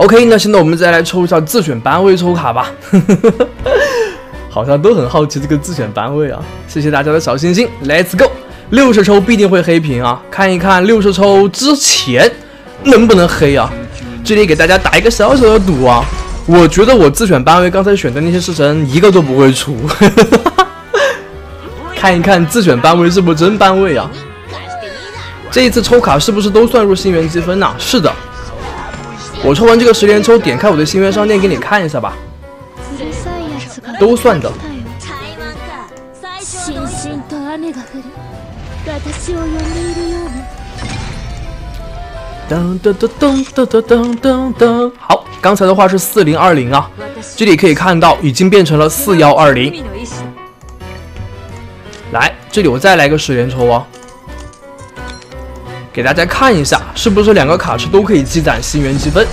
OK，那现在我们再来抽一下自选班位抽卡吧。好像都很好奇这个自选班位啊！谢谢大家的小心心，Let's go！六十抽必定会黑屏啊！看一看六十抽之前能不能黑啊！这里给大家打一个小小的赌啊！我觉得我自选班位刚才选的那些式神一个都不会出，看一看自选班位是不是真班位啊？这一次抽卡是不是都算入星元积分呢？是的，我抽完这个十连抽，点开我的心愿商店给你看一下吧。都算的。噔噔噔噔噔噔噔噔噔。好，刚才的话是四零二零啊，这里可以看到已经变成了四幺二零。来，这里我再来个十连抽啊，给大家看一下，是不是两个卡池都可以积攒星元积分？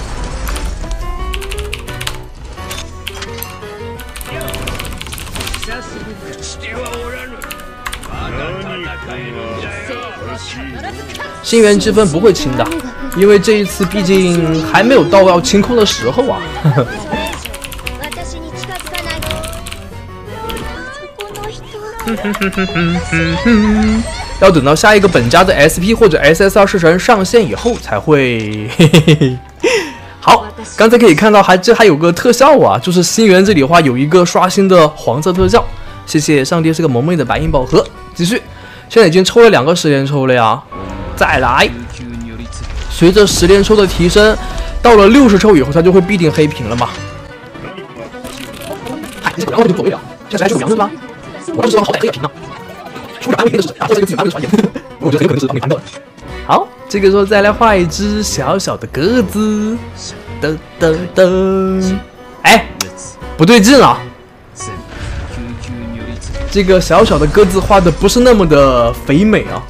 星元积分不会清的，因为这一次毕竟还没有到要清空的时候啊。要等到下一个本家的 SP 或者 SSR 式神上线以后才会。好，刚才可以看到还这还有个特效啊，就是星元这里的话有一个刷新的黄色特效。谢谢上帝是个萌妹的白银宝盒，继续，现在已经抽了两个十连抽了呀。再来，随着十连抽的提升，到了六十抽以后，它就会必定黑屏了嘛？嗨，你这两个就无所谓了，现在还是两分吗？我不知道好歹黑屏呢。出个安慰的是，然后这个自己安慰传言，我觉得很有可能是帮你盘的。好，这个时候再来画一只小小的鸽子，噔噔噔，哎，不对劲啊！这个小小的鸽子画的不是那么的肥美啊。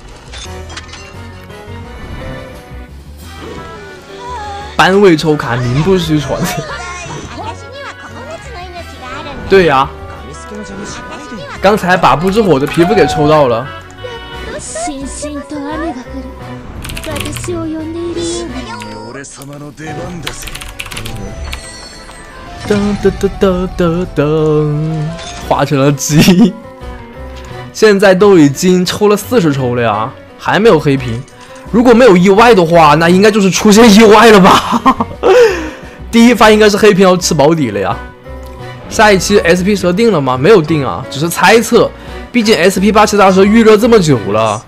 班位抽卡名不虚传。对呀，刚才把不知火的皮肤给抽到了。噔噔噔噔噔噔，化成了鸡。现在都已经抽了四十抽了呀，还没有黑屏。如果没有意外的话，那应该就是出现意外了吧？第一发应该是黑屏要吃保底了呀。下一期 SP 蛇定了吗？没有定啊，只是猜测。毕竟 SP 八七大蛇预热这么久了，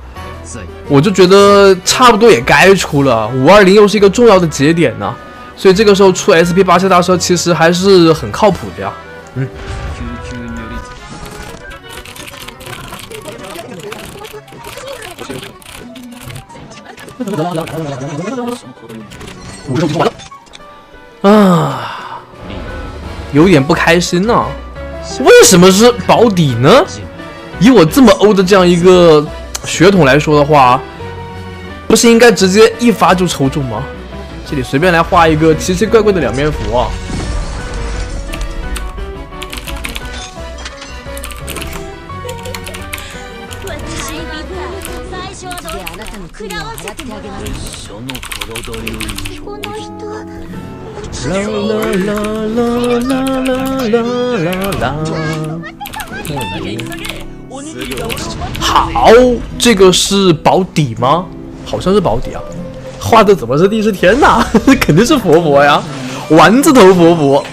我就觉得差不多也该出了。五二零又是一个重要的节点呢，所以这个时候出 SP 八七大蛇其实还是很靠谱的呀。嗯。啊，有点不开心呢。为什么是保底呢？以我这么欧的这样一个血统来说的话，不是应该直接一发就抽中吗？这里随便来画一个奇奇怪怪的两面符啊。啦啦啦啦啦啦啦啦啦！好，这个是保底吗？好像是保底啊。画的怎么是第十天呐？肯定是佛佛呀，丸子头佛佛。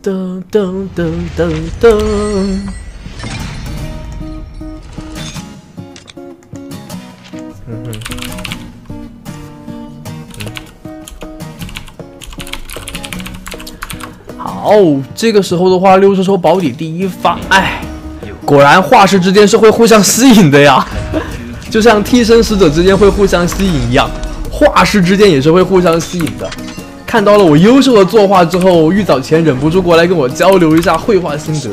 噔噔噔噔噔。好，这个时候的话，六十抽保底第一发，哎，果然画师之间是会互相吸引的呀，就像替身使者之间会互相吸引一样，画师之间也是会互相吸引的。看到了我优秀的作画之后，玉藻前忍不住过来跟我交流一下绘画心得，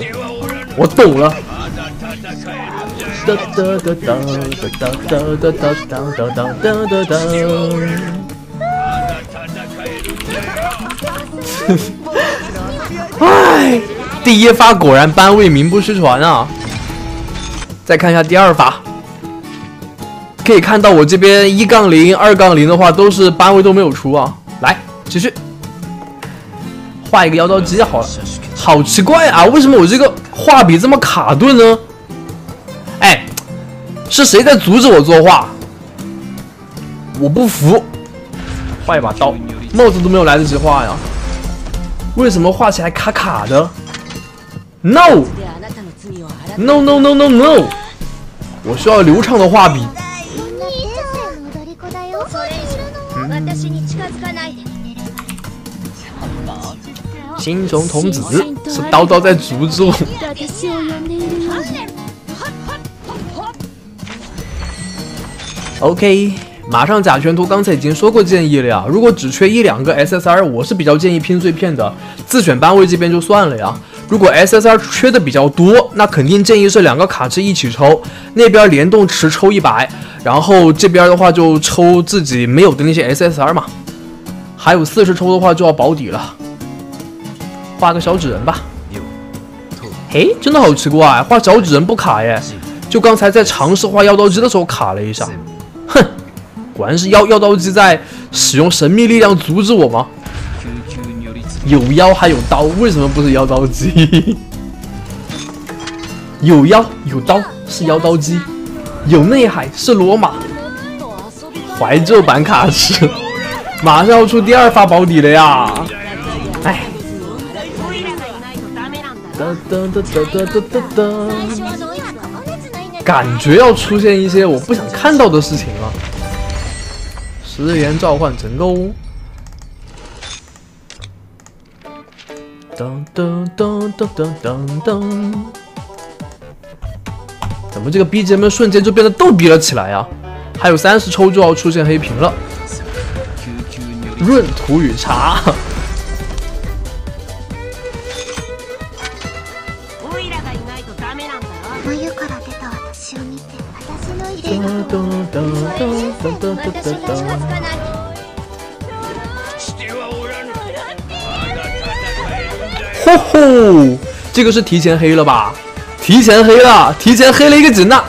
我懂了。唉，第一发果然班位名不虚传啊！再看一下第二发，可以看到我这边一杠零、二杠零的话都是班位都没有出啊。来，继续画一个妖刀姬好了。好奇怪啊，为什么我这个画笔这么卡顿呢？哎，是谁在阻止我作画？我不服！画一把刀，帽子都没有来得及画呀，为什么画起来卡卡的？No！No！No！No！No！No！我需要流畅的画笔。心中童子是刀刀在阻止我。OK，马上甲醛图刚才已经说过建议了呀。如果只缺一两个 SSR，我是比较建议拼碎片的，自选班位这边就算了呀。如果 SSR 缺的比较多，那肯定建议是两个卡池一起抽，那边联动池抽一百，然后这边的话就抽自己没有的那些 SSR 嘛。还有四十抽的话就要保底了。画个小纸人吧。嘿，真的好奇怪，画小纸人不卡耶？就刚才在尝试画妖刀姬的时候卡了一下。哼，果然是妖妖刀姬在使用神秘力量阻止我吗？有妖还有刀，为什么不是妖刀姬？有妖有刀是妖刀姬，有内海是罗马。怀旧版卡池，马上要出第二发保底了呀！哎。感觉要出现一些我不想看到的事情了。十元召唤成功。噔噔噔噔噔噔噔。怎么这个 BGM 瞬间就变得逗比了起来啊？还有三十抽就要出现黑屏了。闰土与茶。吼吼，这个是提前黑了吧？提前黑了，提前黑了一个锦娜。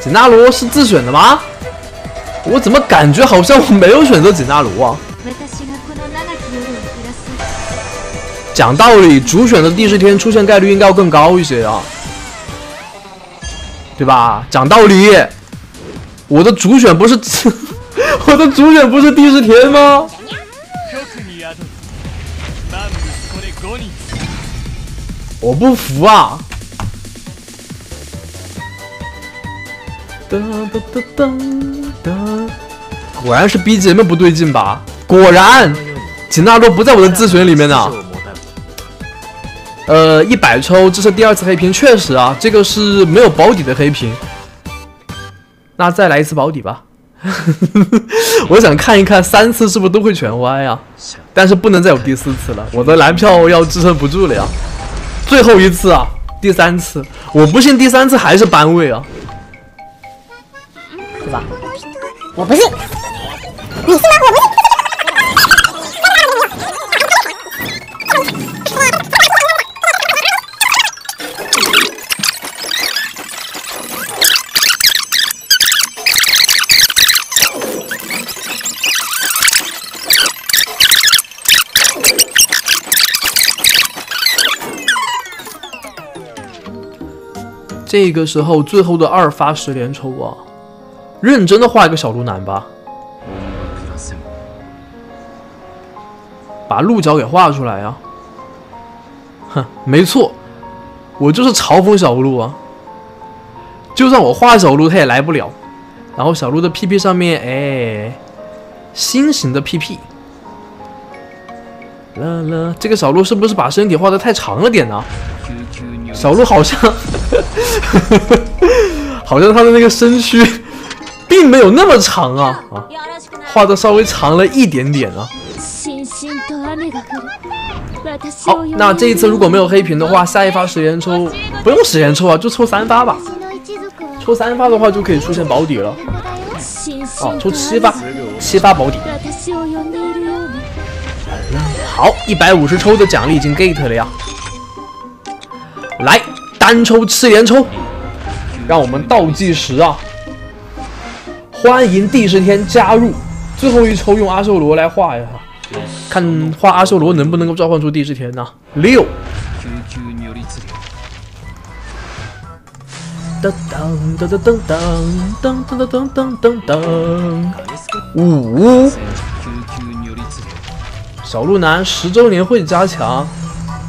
锦娜罗是自选的吗？我怎么感觉好像我没有选择锦娜罗啊？讲道理，主选的第十天出现概率应该要更高一些啊。对吧？讲道理，我的主选不是 我的主选不是第十天吗？我不服啊！果然是 BGM 不对劲吧？果然，锦纳洛不在我的自选里面呢。呃，一百抽，这是第二次黑屏，确实啊，这个是没有保底的黑屏。那再来一次保底吧，我想看一看三次是不是都会全歪啊？但是不能再有第四次了，我的蓝票要支撑不住了呀！最后一次啊，第三次，我不信第三次还是班位啊，对吧？我不信，你是吗？我不信。这个时候，最后的二发十连抽啊，认真的画一个小鹿男吧，把鹿角给画出来呀！哼，没错，我就是嘲讽小鹿啊！就算我画小鹿，他也来不了。然后小鹿的屁屁上面，哎，心形的屁屁。啦啦，这个小鹿是不是把身体画的太长了点呢？小鹿好像。好像他的那个身躯并没有那么长啊啊，画的稍微长了一点点啊。好，那这一次如果没有黑屏的话，下一发十连抽不用十连抽啊，就抽三发吧。抽三发的话就可以出现保底了。哦，抽七发，七发保底。好，一百五十抽的奖励已经 get 了呀。来。单抽七连抽，让我们倒计时啊！欢迎第十天加入，最后一抽用阿修罗来画一下，看画阿修罗能不能够召唤出第十天呢？六。噔噔噔噔噔噔噔噔噔噔五。小鹿男十周年会加强，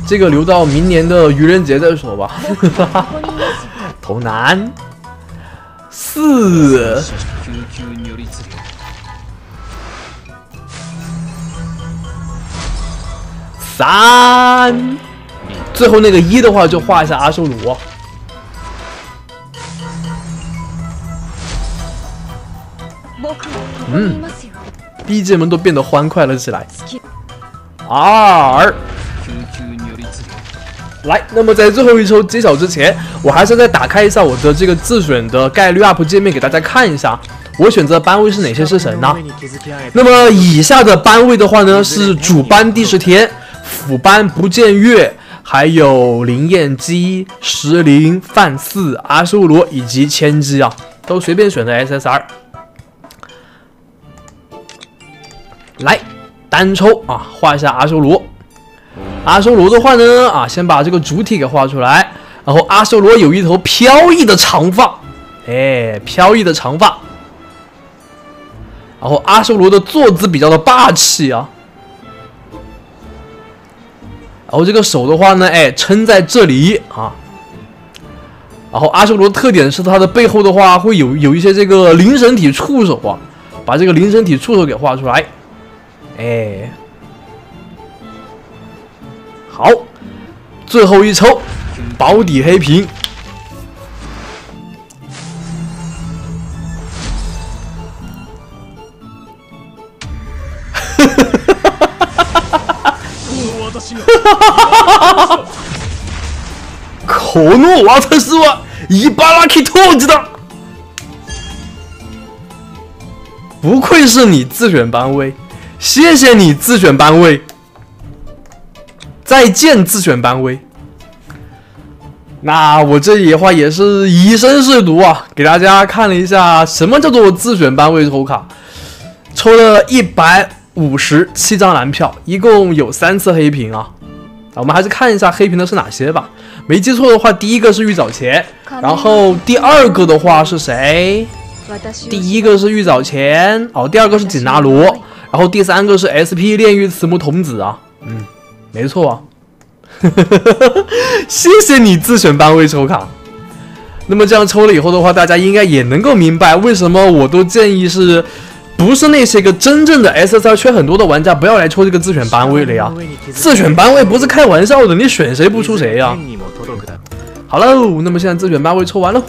这个留到明年的愚人节再说吧。头男四三，最后那个一的话就画一下阿修罗。嗯，BGM 都变得欢快了起来。二，来，那么在最后一抽揭晓之前，我还是再打开一下我的这个自选的概率 UP 界面给大家看一下，我选择的班位是哪些式神呢？那么以下的班位的话呢，是主班第十天，辅班不见月，还有灵焰姬、石灵、范四、阿修罗以及千机啊，都随便选的 SSR。来。单抽啊，画一下阿修罗。阿修罗的话呢，啊，先把这个主体给画出来。然后阿修罗有一头飘逸的长发，哎，飘逸的长发。然后阿修罗的坐姿比较的霸气啊。然后这个手的话呢，哎，撑在这里啊。然后阿修罗的特点是它的背后的话会有有一些这个灵神体触手啊，把这个灵神体触手给画出来。哎。好，最后一抽，保底黑屏。可哈，我要测试我，一巴拉克兔子的。不愧是你，自选班位。谢谢你自选班位，再见自选班位。那我这里的话也是以身试毒啊，给大家看了一下什么叫做自选班位抽卡，抽了一百五十七张蓝票，一共有三次黑屏啊。我们还是看一下黑屏的是哪些吧。没记错的话，第一个是玉藻前，然后第二个的话是谁？第一个是玉藻前，哦，第二个是锦拿罗。然后第三个是 SP 炼狱慈母童子啊，嗯，没错啊，谢谢你自选班位抽卡。那么这样抽了以后的话，大家应该也能够明白为什么我都建议是，不是那些个真正的 SSR 缺很多的玩家不要来抽这个自选班位了呀？自选班位不是开玩笑的，你选谁不出谁呀？好喽，那么现在自选班位抽完了。